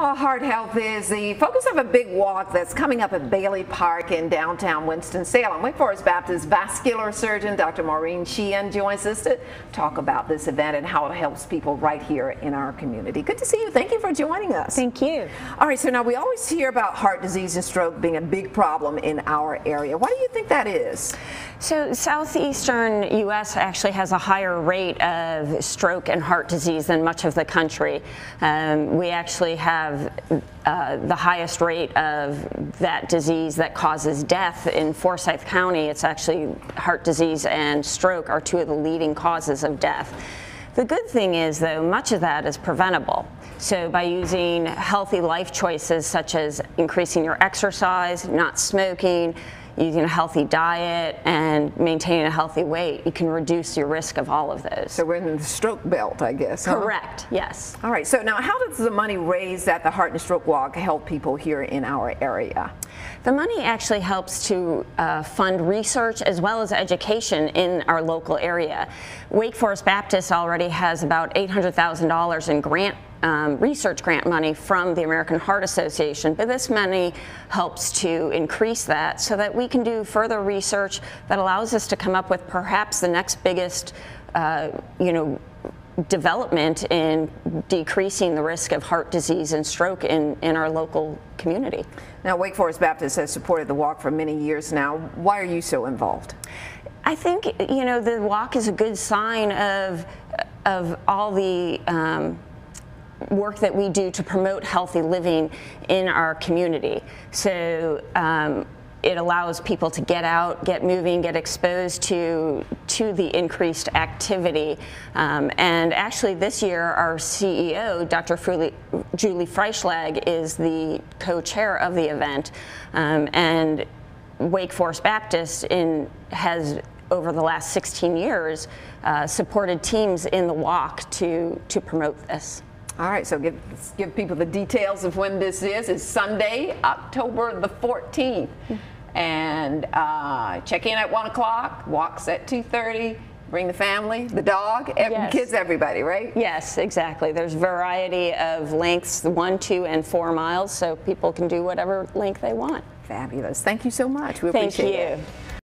Well, heart health is the focus of a big walk that's coming up at Bailey Park in downtown Winston-Salem. Wake Forest Baptist vascular surgeon Dr. Maureen Sheehan joins us to talk about this event and how it helps people right here in our community. Good to see you. Thank you for joining us. Thank you. All right, so now we always hear about heart disease and stroke being a big problem in our area. Why do you think that is? So southeastern U.S. actually has a higher rate of stroke and heart disease than much of the country. Um, we actually have uh, the highest rate of that disease that causes death in Forsyth County. It's actually heart disease and stroke are two of the leading causes of death. The good thing is, though, much of that is preventable. So by using healthy life choices such as increasing your exercise, not smoking, using a healthy diet and maintaining a healthy weight, you can reduce your risk of all of those. So we're in the stroke belt, I guess. huh? Correct, yes. All right, so now how does the money raised at the Heart and Stroke Walk help people here in our area? The money actually helps to uh, fund research as well as education in our local area. Wake Forest Baptist already has about $800,000 in grant um, research grant money from the American Heart Association, but this money helps to increase that so that we can do further research that allows us to come up with perhaps the next biggest, uh, you know, development in decreasing the risk of heart disease and stroke in, in our local community. Now, Wake Forest Baptist has supported the walk for many years now. Why are you so involved? I think, you know, the walk is a good sign of, of all the um, work that we do to promote healthy living in our community. So um, it allows people to get out, get moving, get exposed to to the increased activity. Um, and actually, this year, our CEO, Dr. Julie Freischlag, is the co-chair of the event, um, and Wake Forest Baptist in has over the last 16 years uh, supported teams in the walk to to promote this. All right, so give, give people the details of when this is. It's Sunday, October the 14th. And uh, check in at 1 o'clock, walks at 2.30, bring the family, the dog, ev- Yes. kids, everybody, right? Yes, exactly. There's variety of lengths, one, two, and four miles, so people can do whatever length they want. Fabulous. Thank you so much. We Thank appreciate you. it.